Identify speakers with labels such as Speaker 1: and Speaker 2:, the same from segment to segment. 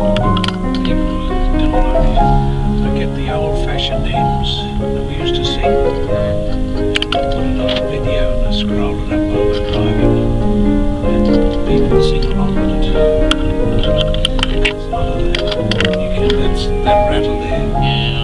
Speaker 1: I get the old-fashioned names that we used to sing put video driving and people sing along with it. That rattle there.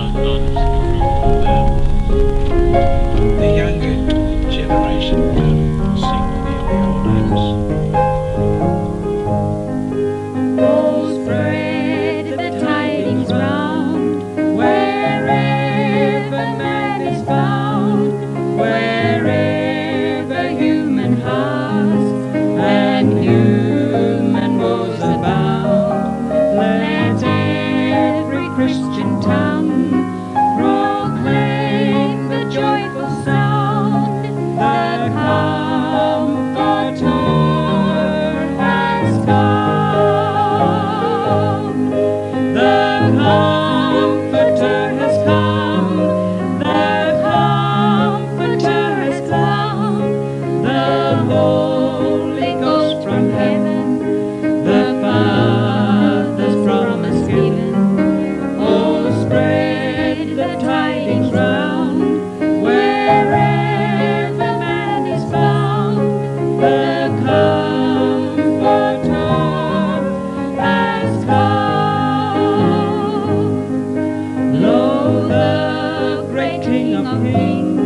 Speaker 2: of Ling.